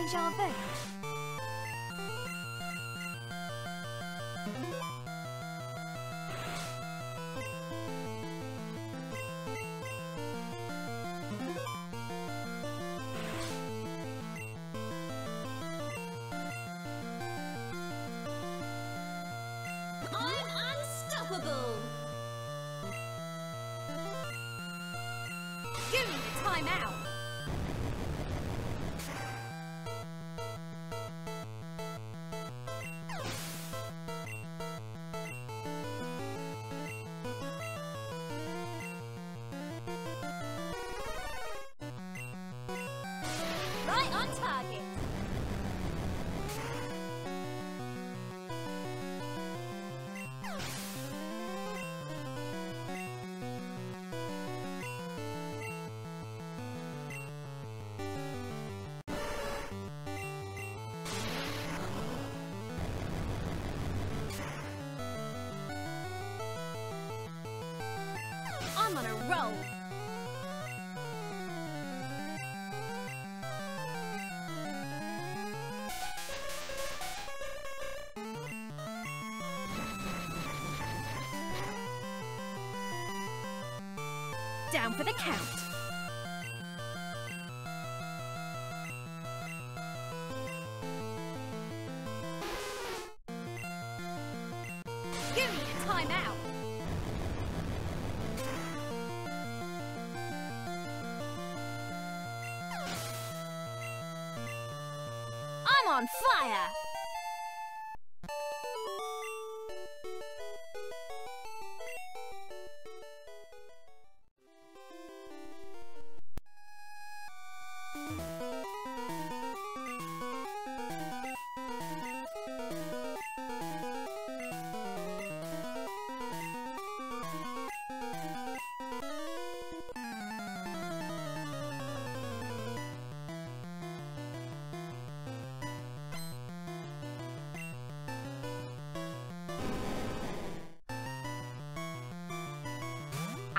I'm unstoppable! Give me time out. Roll. Down for the count. On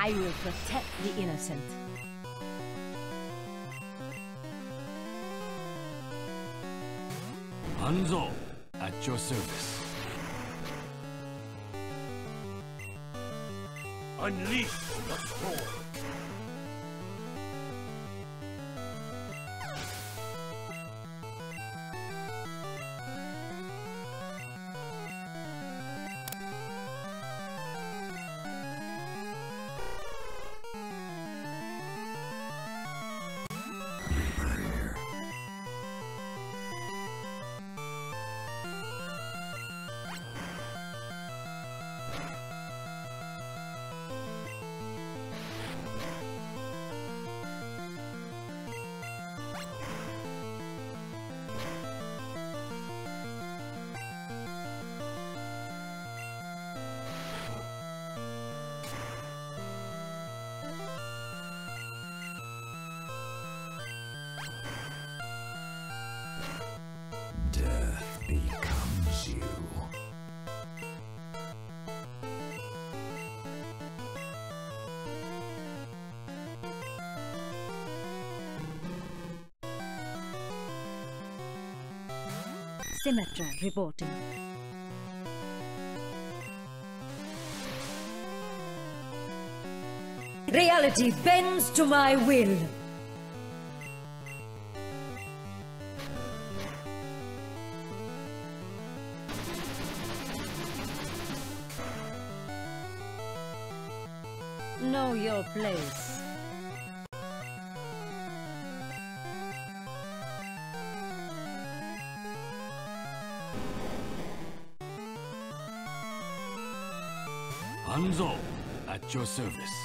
I will protect the innocent. Hanzo, at your service. Unleash the sword. Symmetra reporting. Reality bends to my will. Know your place. At your service.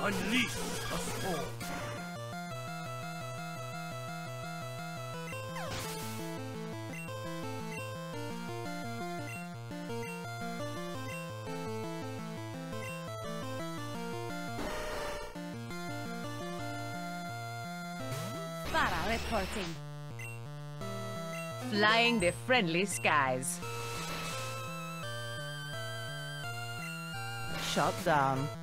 Unleash the sword. Pharah reporting. Flying the friendly skies. Shot down.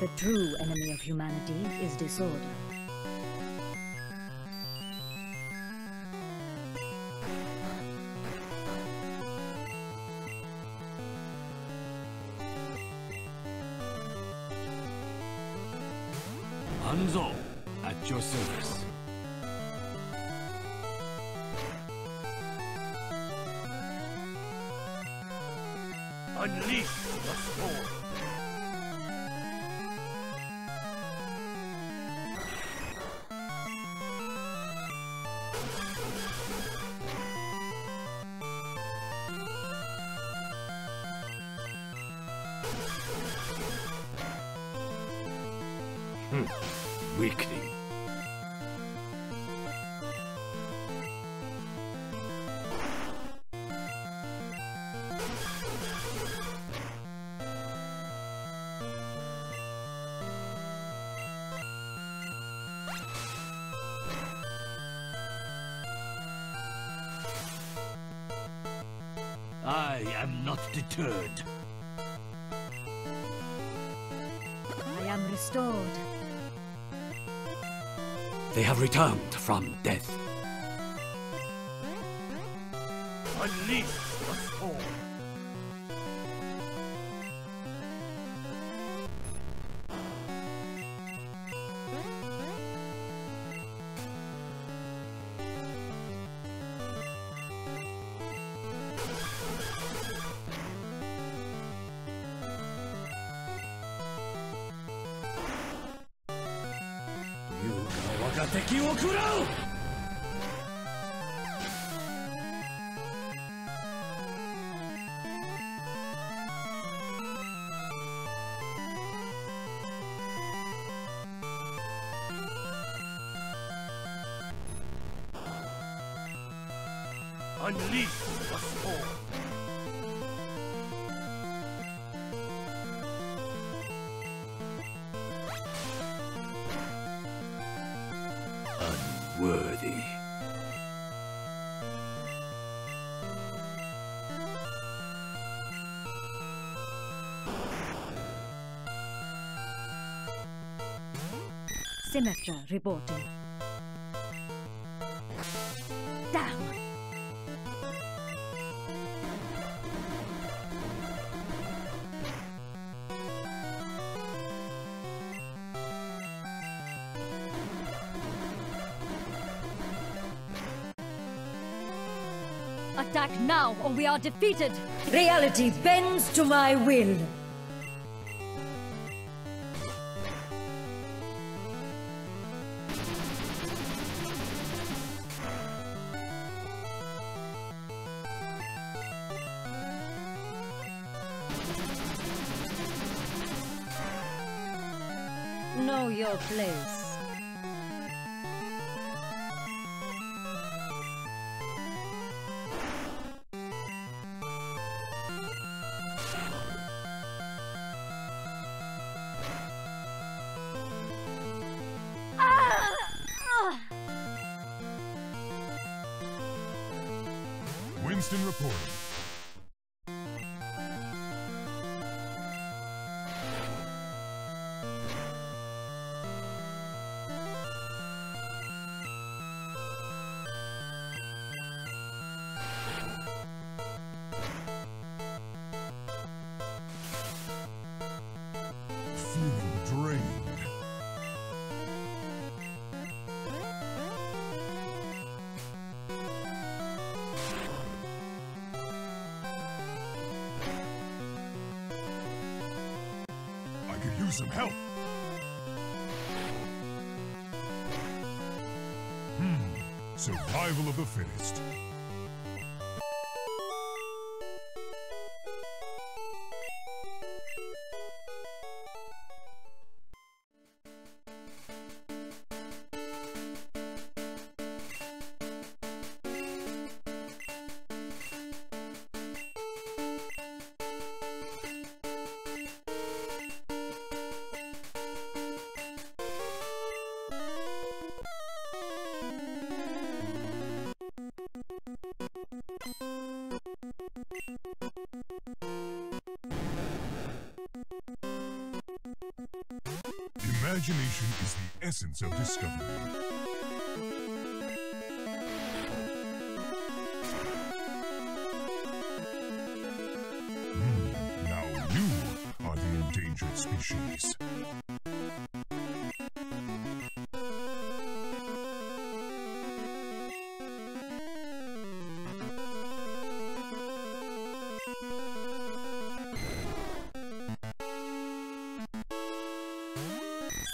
The true enemy of humanity is disorder. Unleash the sword. I am not deterred. I am restored. They have returned from death. Unleash the sword. が敵を食らう。Symmetra reporting. Damn! Attack now or we are defeated! Reality bends to my will. Know your place. I could use some help. Hmm. Survival of the fittest. Imagination is the essence of discovery. Hmm, now you are the endangered species.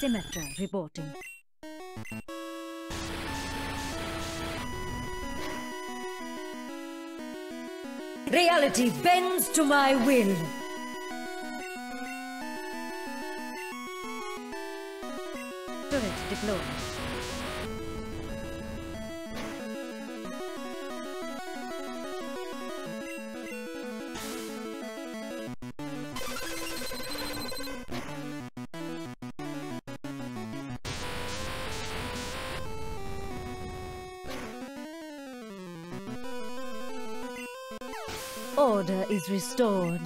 Symmetra reporting. Reality bends to my will. Turret deployed. Order is restored.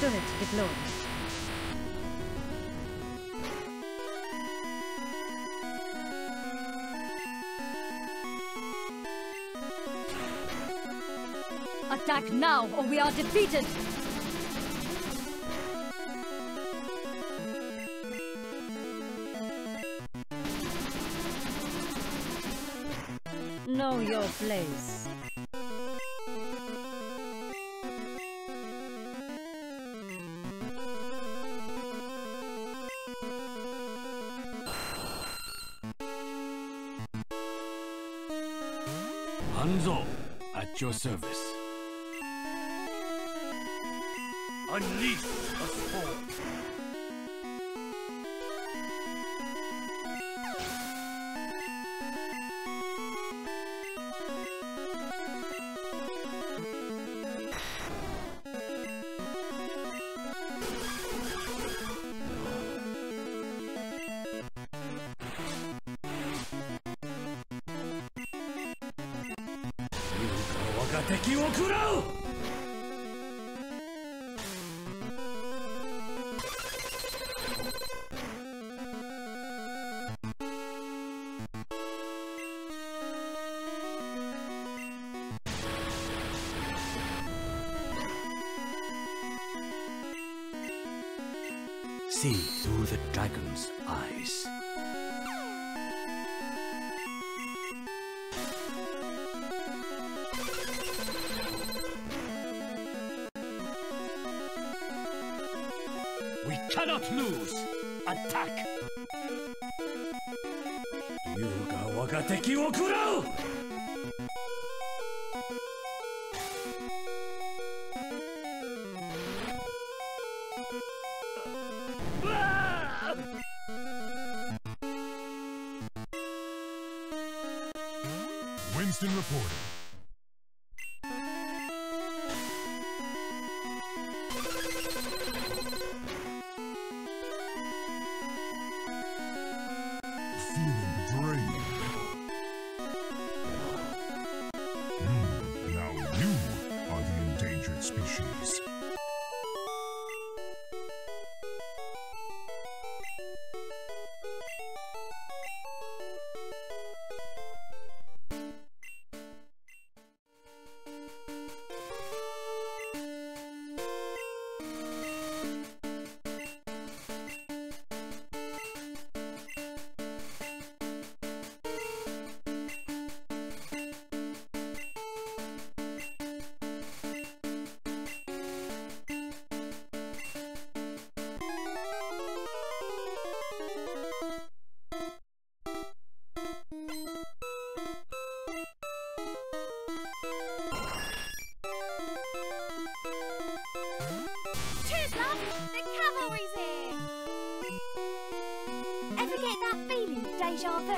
Turret deployed. Attack now or we are defeated! Place. Hanzo, at your service. Unleash the sword. See through the dragon's eyes. We cannot lose! Attack! 優が我が敵を食らう Winston reporting. Get that feeling of deja vu?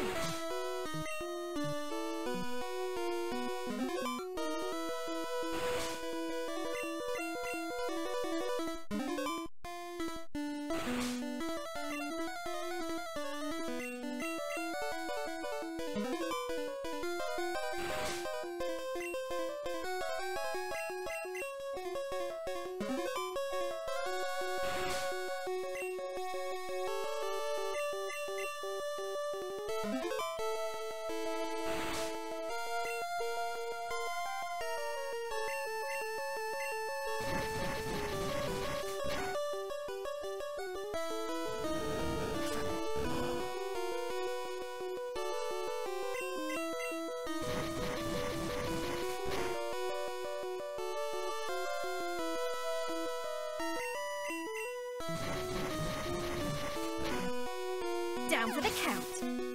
Down for the count.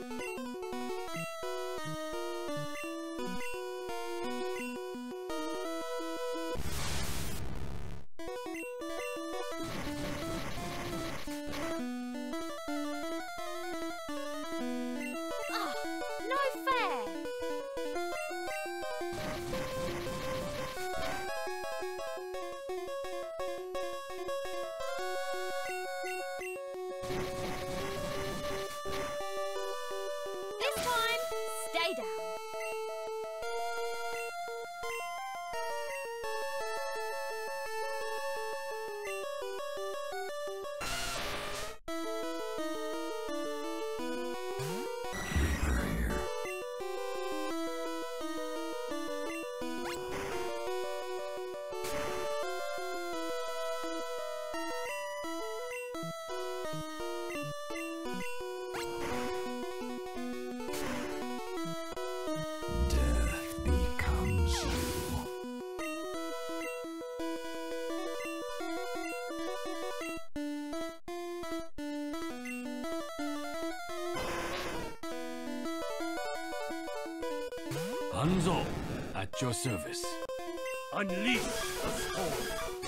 Hanzo, at your service. Unleash the storm.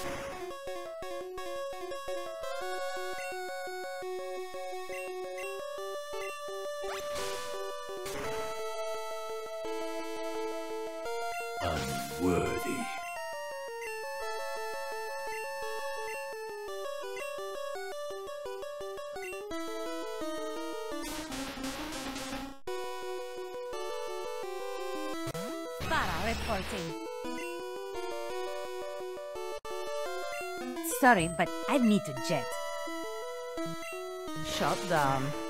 Sorry, but I need to jet. Shut down.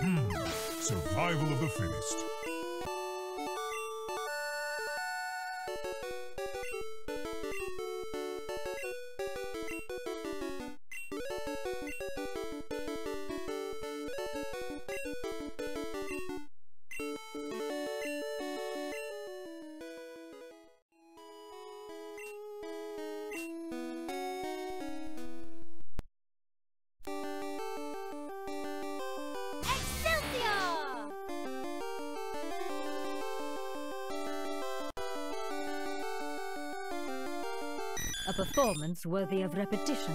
Hmm. Survival of the fittest. Performance worthy of repetition.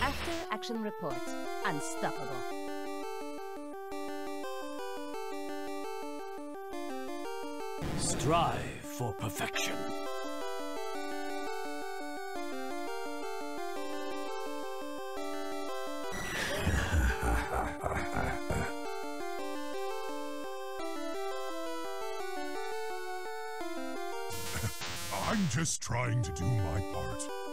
After action report. Unstoppable. Strive for perfection. just trying to do my part.